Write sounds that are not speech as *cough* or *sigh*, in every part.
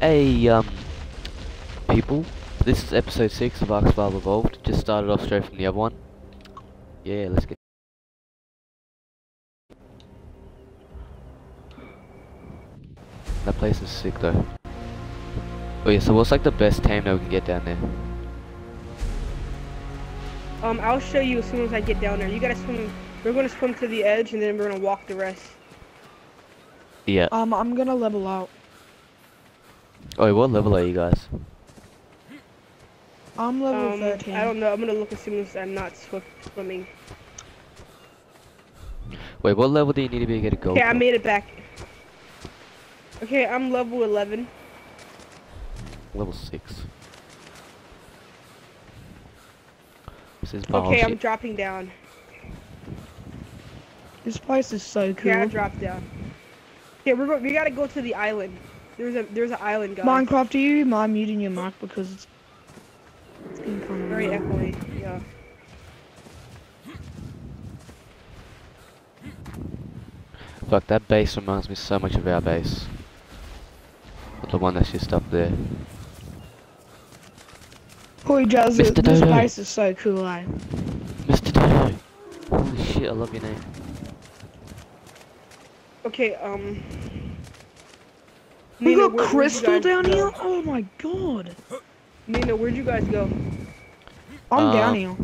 Hey, um, people, this is episode 6 of Ark Survival Evolved. Just started off straight from the other one. Yeah, let's get. That place is sick though. Oh yeah, so what's like the best tame that we can get down there? Um, I'll show you as soon as I get down there. You gotta swim. We're gonna swim to the edge, and then we're gonna walk the rest. Yeah. Um, I'm gonna level out. Oh, wait, what level are you guys? I'm level Um, 13. I don't know. I'm gonna look as soon as I'm not sw swimming. Wait, what level do you need to be to get a gold? Okay, I made it back. Okay, I'm level 11. Level 6. This is Okay, bullshit. I'm dropping down. This place is so Okay, I cool. dropped down. Okay, we're going. We gotta go to the island. There's a there's an island, guys. Minecraft, are you mind muting your mic because it's, it's getting kind of Very echoey. Yeah. Fuck, that base reminds me so much of our base. The one that's just up there. Boy, Jazz, Mr. this Dodo. place is so cool, eh? Mr. Dodo! Holy shit, I love your name. Okay. Um. We Nina, got where- you crystal down go? here? Oh my god. Nina, where'd you guys go? I'm Um, down here.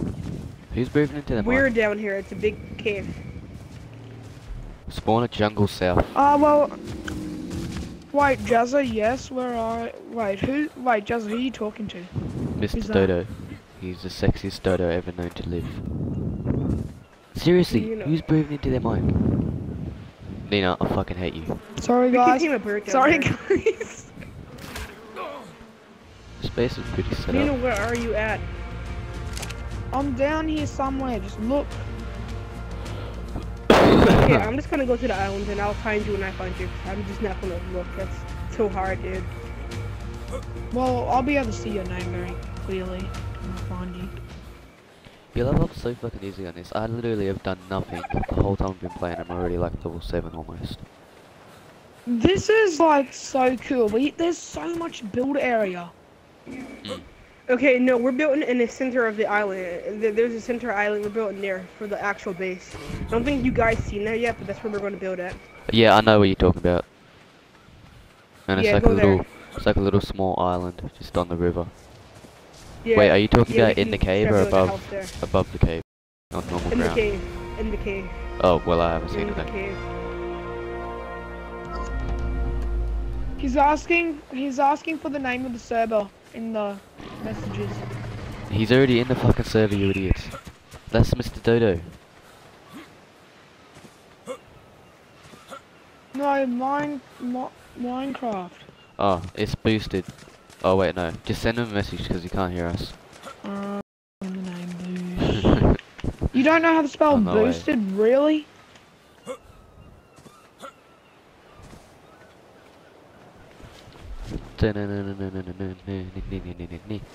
Who's moving into the We're mine? down here. It's a big cave. Spawn a jungle south. Ah, well... Wait, Jazza, yes, where are... Wait, who... Wait, Jazza, who are you talking to? Mr. Who's that? Dodo. He's the sexiest dodo ever known to live. Seriously, You know- who's moving into their mine? Nina, I fucking hate you. Sorry, We can guys. a Sorry, *laughs* guys. This base is pretty set Nina, up. where are you at? I'm down here somewhere, just look. Okay, *coughs* I'm just gonna go to the island and I'll find you when I find you. I'm just not gonna look. That's too hard, dude. Well, I'll be able to see your name very clearly when I find you. You level up so fucking easy on this. I literally have done nothing the whole time I've been playing. I'm already like level 7 almost. This is like so cool. We, there's so much build area. Hmm. Okay, no, we're building in the center of the island. There's a center island we're building there for the actual base. I don't think you guys seen that yet, but that's where we're gonna build at. Yeah, I know what you're talking about. And it's Yeah, like go a there. it's like a little small island just on the river. Yeah, Wait, are you talking yeah, about in the cave or above, above the cave? On normal In the ground. cave. In the cave. Oh, well I haven't seen In it the then. cave. He's asking. He's asking for the name of the server in the messages. He's already in the fucking server, you idiot. That's Mr. Dodo. No, mine, Mi- Minecraft. Oh, it's boosted. Oh wait, no. Just send him a message because he can't hear us. Um, the name boost. You don't know how to spell Oh, no way. boosted, really?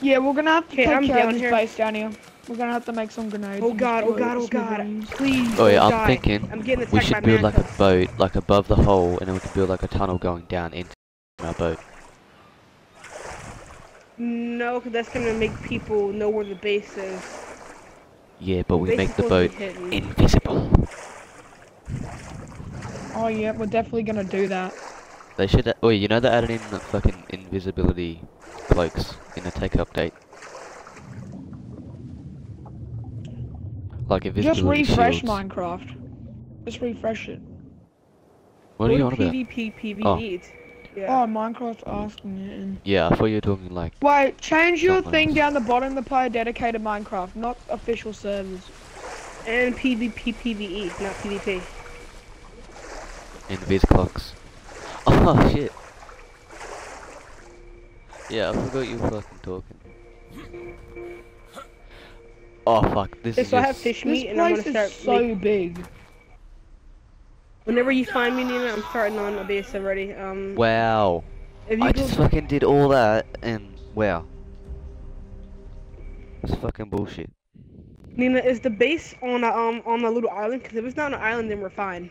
Yeah, we're gonna have to Okay, take I'm care down of this here. base down here. We're gonna have to make some grenades. Oh god, oh god, oh god. Please. Oh yeah, I'm die. thinking I'm getting we should build like a boat, like above the hole, and then we could build like a tunnel going down into our boat. No, because that's gonna make people know where the base is. Yeah, but we make the boat to be hidden. invisible. Oh yeah, we're definitely gonna do that. They should. Oh, you know they added in the fucking invisibility cloaks in the tech update. Like invisibility Just refresh shields. Minecraft. Just refresh it. What are you Go on to about? PvP, PvE. Oh. Yeah. Oh, Minecraft's asking you And... Yeah, I thought you were talking like. Wait, change your thing else. down the bottom to player dedicated Minecraft, not official servers. And PvP, PvE, not PvP. Invis clocks. *laughs* Oh shit. Yeah, I forgot you were fucking talking. Oh fuck, this Okay, is so I have just- fish This meat, and I'm gonna start is start. so big. Whenever you find me, Nina, I'm starting on a base already. Um, Wow. if you I just fucking did all that and wow. It's fucking bullshit. Nina, is the base on a um on a little island? Because if it's not on an island, then we're fine.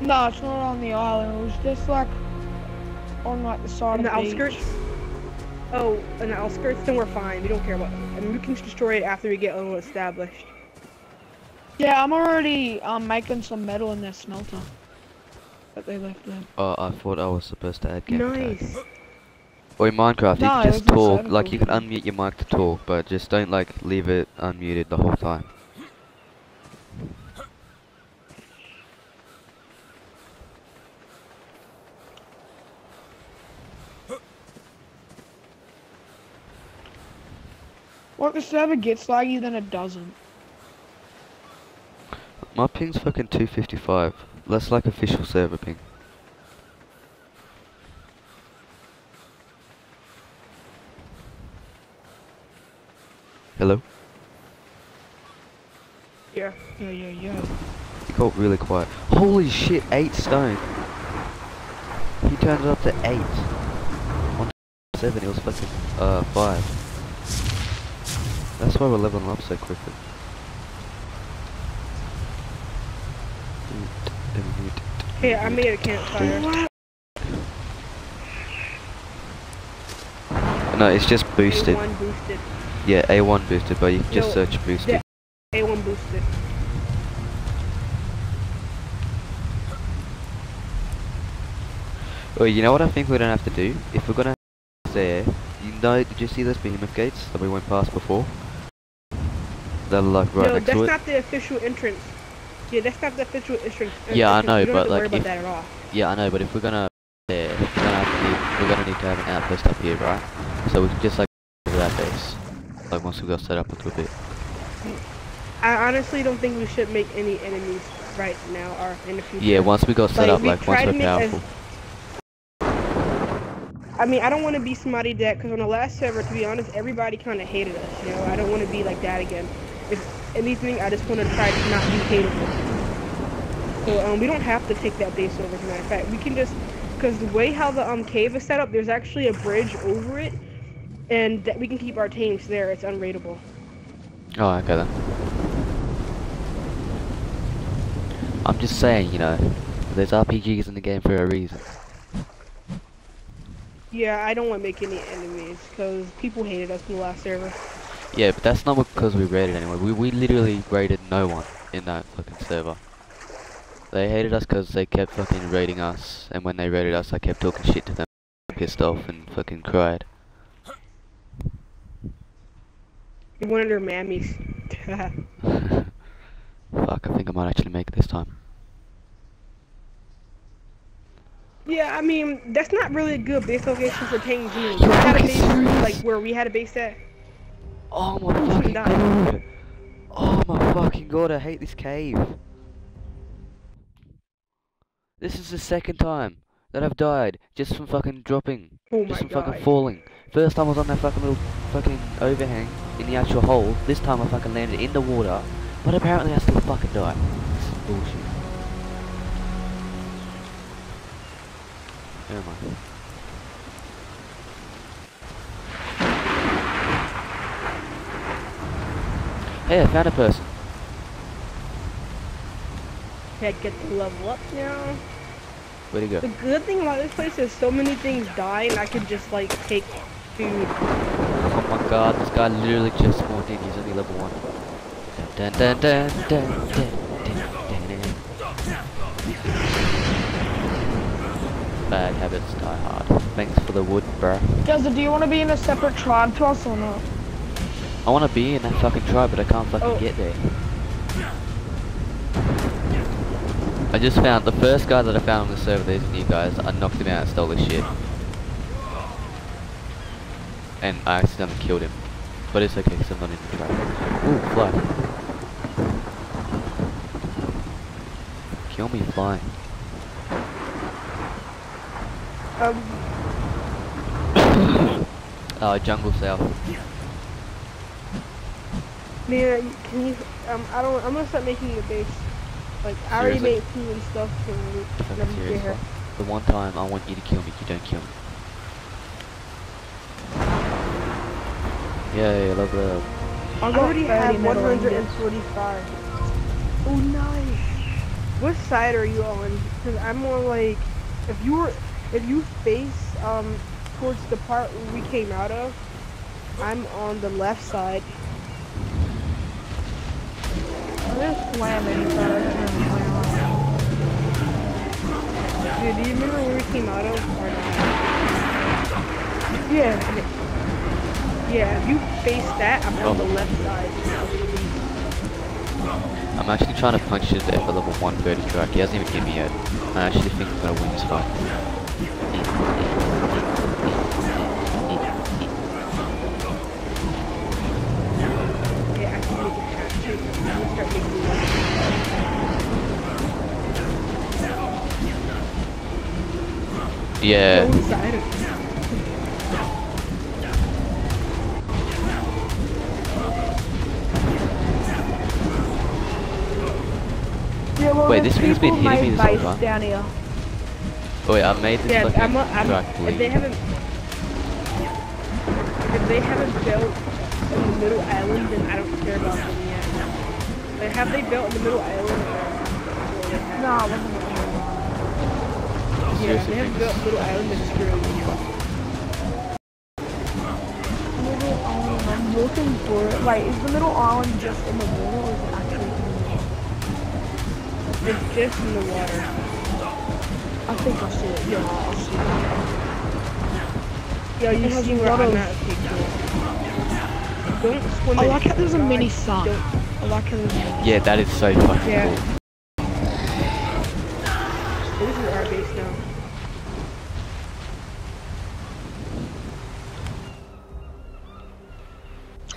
No, it's not on the island. It was just like on like the side In of the the, outskirts? beach. Oh, in the outskirts, then we're fine. We don't care about it. I mean, we can destroy it after we get a little established. Yeah, I'm already um making some metal in their smelter that they left there. Oh, I thought I was supposed to add game tag. Nice. Or in Minecraft, you can just talk. Like you can unmute your mic to talk, but just don't like leave it unmuted the whole time. What the server gets laggy, then it doesn't. My ping's fucking 255. That's like official server ping. Hello? Yeah. Yeah, yeah, yeah. You got really quiet. Holy shit, 8 stone. He turned it up to 8. On 7, it was fucking, uh, 5. That's why we're leveling up so quickly. Hey, I made a campfire. No, it's just boosted. A1 boosted. Yeah, A1 boosted, but you can just No, search boosted. A1 boosted. Well, you know what I think we're gonna have to do? If we're gonna there, you know, did you see those behemoth gates that we went past before? They're like right no, next to it. No, that's not the official entrance. Yeah, that's not the official entrance. Uh, yeah, I know, but, have to worry like, if- that at all. Yeah, I know, but if we're gonna there, we're gonna to need, we're gonna need to have an outpost up here, right? So we can just like over that base, like once we got set up a little bit. I honestly don't think we should make any enemies right now or in the future. Yeah, once we got set Like, up, like once we're to make as- powerful. I mean, I don't want to be somebody that, because on the last server, to be honest, everybody kind of hated us. You know, I don't want to be like that again. If anything, I just want to try to not be hateable. So um, we don't have to take that base over. As a matter of fact, we can just, because the way how the um cave is set up, there's actually a bridge over it, and that we can keep our tanks there. It's unraidable. Oh, okay then. I'm just saying, you know, there's RPGs in the game for a reason. Yeah, I don't want to make any enemies because people hated us in the last server. Yeah, but that's not because we raided anyone. We, we literally raided no one in that fucking server. They hated us because they kept fucking raiding us, and when they raided us, I kept talking shit to them, pissed off, and fucking cried. They wanted their mammies. *laughs* Fuck, I think I might actually make it this time. yeah, I mean that's not really a good base location for. You know, we had a base like where we had a base at. Oh my Who's fucking god! Oh my fucking god, I hate this cave. This is the second time that I've died just from fucking dropping. Oh just from god. fucking falling. First time I was on that fucking little fucking overhang in the actual hole. This time I fucking landed in the water. But apparently I still fucking died. This is bullshit. Am I? Hey, I found a person. Okay, I get to level up now. Where'd he The good thing about this place is so many things die and I can just like take food. Oh my god, this guy literally just spawned in. He's only level 1. Dun dun dun dun dun dun dun dun. Bad habits die hard. Thanks for the wood, bruh. Jazza, do you want to be in a separate tribe to us or not? I wanna be in that fucking tribe, but I can't fucking Oh. get there. I just found the first guy that I found on the server. These new guys. I knocked him out and stole his shit, and I accidentally killed him. But it's okay, cause I'm not in the tribe. Ooh, fly! Kill me flying. Um, Uh, *coughs* jungle south. Man, can you? Um, I don't. I'm gonna start making the base. Like I already made food and stuff for Fucking whenever you get here. The one time I want you to kill me, you don't kill me. Yeah, yeah, love love. I I already have 30 metal ingots. 145. Oh, nice. What side are you on? Because I'm more like, if you were, if you face um towards the part we came out of, I'm on the left side. Know where Dude, do you remember where we came out of or not? Yeah. Yeah, if you face that, I'm on the left side. I'm actually trying to punch his F level 130 track. He hasn't even hit me yet. I actually think I'm gonna win this fight. Yeah. Go inside of Yeah, well, Wait, this thing's been people hitting me made this whole time. down here. Oh wait, I made this Yeah, fucking I'm, a, I'm track if they haven't if they haven't built in the middle island, then I don't care about them yet. Like, have they built in the middle island? Or, or? No, it wasn't the Yeah, they haven't built this- middle island, then screw you. middle island. I'm looking for it. Wait, is the middle island just in the water or is it actually in the water? It's just in the water. I think I see it. Yeah, I see it. Yeah, you It has see a where I'm at. Okay. Don't swim I like how there's a mini sun. I like how there's a mini Yeah, that is so fucking Yeah. cool. So this is our base now.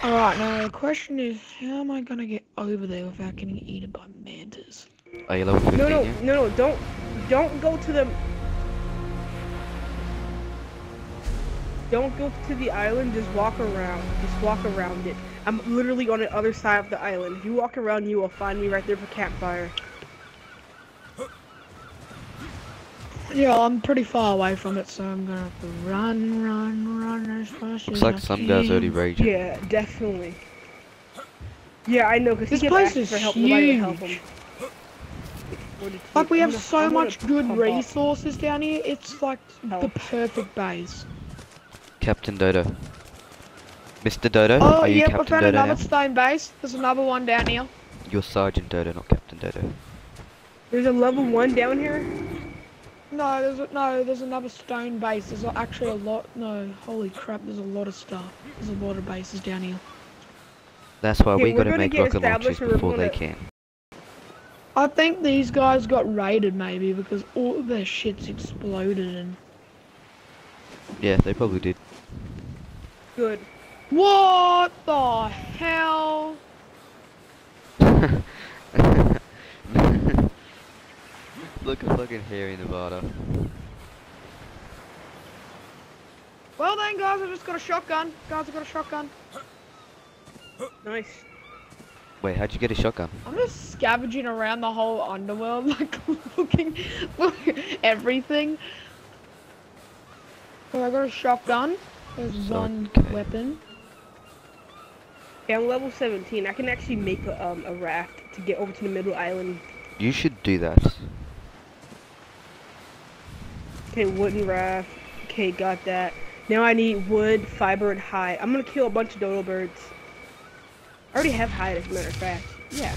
Alright, now the question is, how am I gonna get over there without getting eaten by mantas? Are you level 15 No, no, yet? no, no, don't, don't go to the. Don't go to the island. Just walk around. Just walk around it. I'm literally on the other side of the island. If you walk around, you will find me right there for campfire. Yeah, I'm pretty far away from it, so I'm gonna have to run, run, run as fast Looks as like I some guys already can. raging. Yeah, definitely. Yeah, I know, because he This kept place asking is for help. Nobody would help huge. him. What did he- Like, we have gonna- so I'm much good pump up. resources down here, it's like the Oh. perfect base. Captain Dodo. Mr. Dodo? Oh, Are you yep, I found Dodo another now? stone base. There's another one down here. You're Sergeant Dodo, not Captain Dodo. There's a level one down here. No, there's a, no, there's another stone base. There's actually a lot. No, holy crap, there's a lot of stuff. There's a lot of bases down here. That's why Okay, we we're gotta gonna make rocket launchers established and we're before they gonna- can. I think these guys got raided maybe because all of their shit's exploded and. Yeah, they probably did. Good. What the hell? *laughs* Look at fucking hairy Nevada. Well then, guys, I just got a shotgun. Guys, I got a shotgun. Nice. Wait, how'd you get a shotgun? I'm just scavenging around the whole underworld, *laughs* like looking for everything. So I got a shotgun. There's So, one okay. weapon. Yeah, I'm level 17. I can actually make a, um, a raft to get over to the middle island. You should do that. Okay, wooden raft. Okay, got that. Now I need wood, fiber, and hide. I'm gonna kill a bunch of dodo birds. I already have hide, as a matter of fact. Yeah.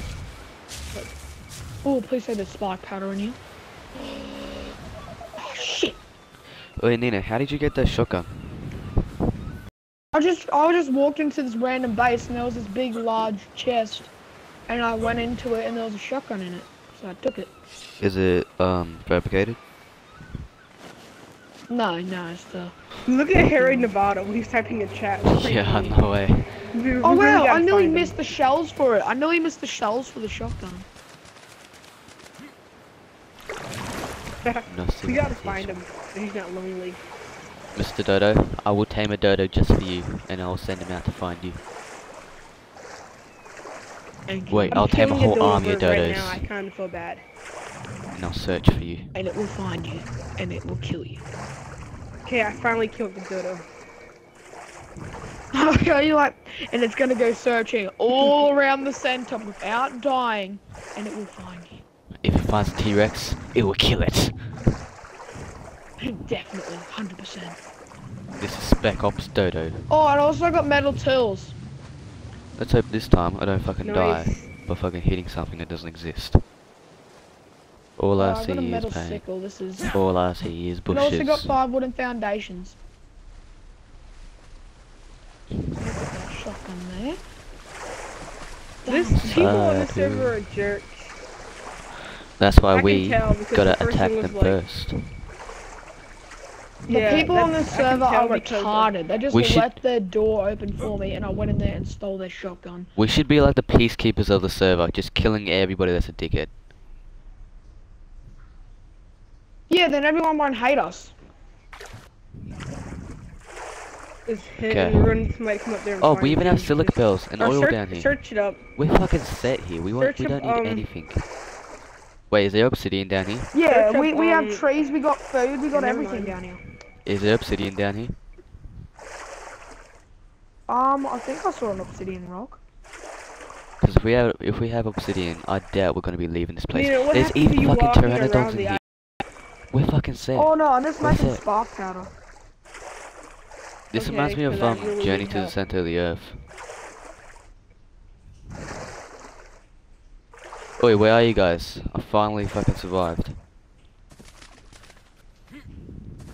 Oh, please say the spark powder on you. Oh shit! Wait, Nina, how did you get that shotgun? I just I just walked into this random base and there was this big large chest, and I went into it and there was a shotgun in it, so I took it. Is it, um, fabricated? No, no, it's the. Look at Harry Nevada when he's typing in chat. Yeah, funny. no way. We- we Oh really wow! gotta I nearly find him. missed the shells for it. I nearly missed the shells for the shotgun. Nothing *laughs* we gotta find him. so He's not lonely. Mr. Dodo, I will tame a dodo just for you, and I'll send him out to find you. Thank you. Wait, I'm I'll tame a whole dodo army of bird right dodos, now. I kind of feel bad. and I'll search for you. And it will find you, and it will kill you. Okay, I finally killed the dodo. *laughs* I'll Okay, you like, and it's gonna go searching all *laughs* around the center without dying, and it will find you. If it finds a T-Rex, it will kill it. *laughs* Definitely, 100%. This is Spec Ops Dodo. Oh, and I also got metal tools. Let's hope this time I don't fucking die by fucking hitting something that doesn't exist. All Oh, I I see metal is pain. sickle. This is. All I see is *laughs* And I also got five wooden foundations. Shotgun there. This people on the server are jerks. That's why I we tell because the gotta person attack them like- first. The Yeah, people on that's- this server are retarded. They just We should- their door open for me, and I went in there and stole their shotgun. We should be like the peacekeepers of the server, just killing everybody that's a dickhead. Yeah, then everyone won't hate us. Is hit Okay. and run come up there. And Oh, find we even have silica pearls and Or oil search, down here. Search it up. We're fucking set here. We won't. We don't need um, anything. Wait, is there obsidian down here? Yeah, Search we, up, we have um, trees, we got food, we got everything mind. down here. Is there obsidian down here? Um, I think I saw an obsidian rock. Because if we have if we have obsidian, I doubt we're gonna be leaving this place. Nina, what There's even fucking walking pteranodons in here. We're fucking set. Oh no, I'm just What's making that? spark powder. this okay, reminds me of um really Journey to the. Center of the Earth. Oi, where are you guys? I finally fucking survived.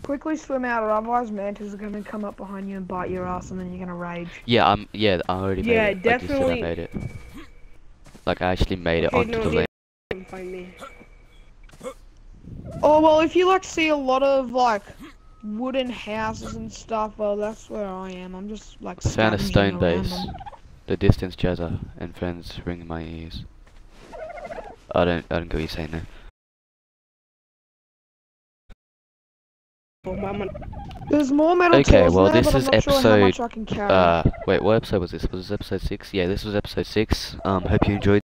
Quickly swim out, or otherwise mantas are gonna come up behind you and bite your ass, and then you're gonna rage. Yeah, I'm. Yeah, I already Yeah, made it. Like you said, I definitely- made it. Like I actually made Okay, it onto no, the land. Come find me. Oh well, if you like see a lot of like wooden houses and stuff, well that's where I am. I'm just like Found a stone around base. The distance Jazza and friends ring in my ears. I don't. I don't get what you're saying there. Well, I'm gonna- There's more metal Okay, well, there, this is sure episode, carry. Uh, wait, what episode was this? Was this episode six? Yeah, this was episode six. Um, hope you enjoyed.